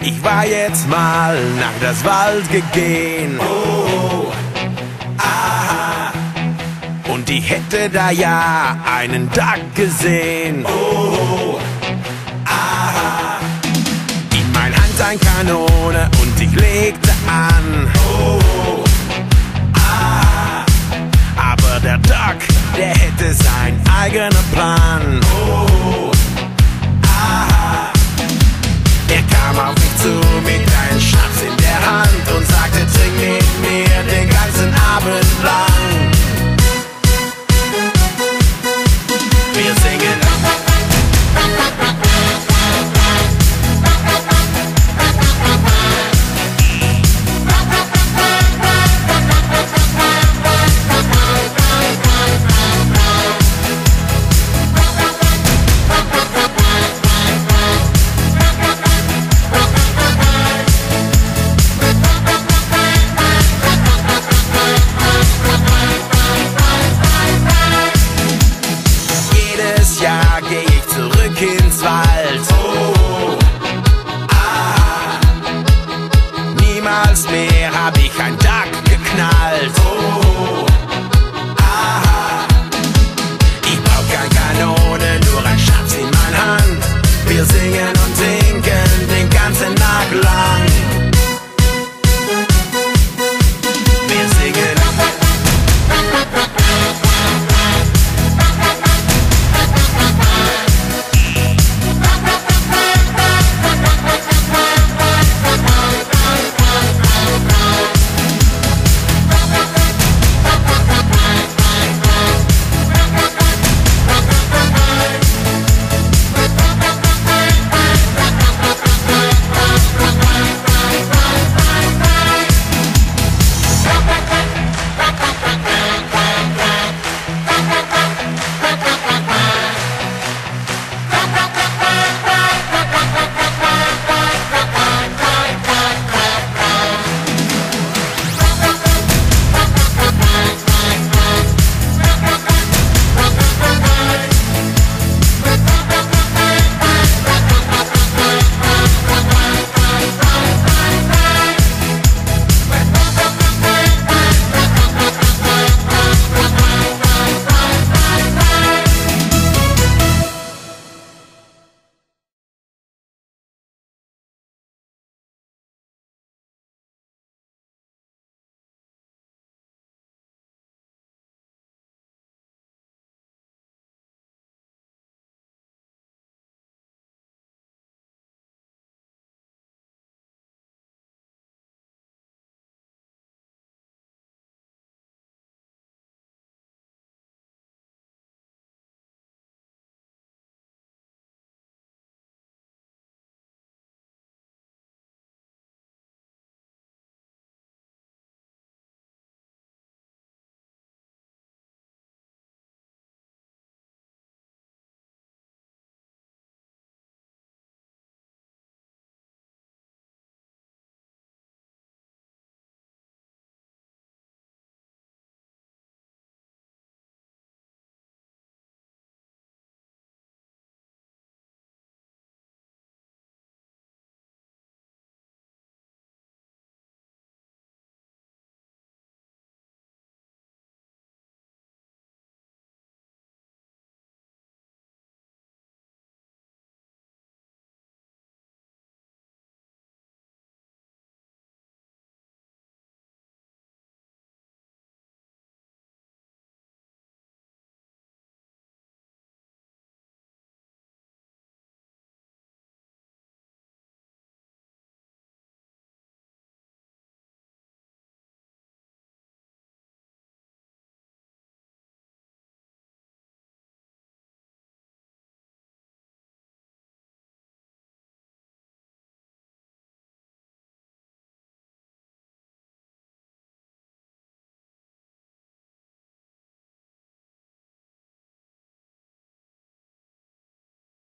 Ich war jetzt mal nach das Wald gegehen. Oh, aha. Und ich hätte da ja einen Duck gesehen. Oh, aha. In mein Hand ein Kanone und ich legte an.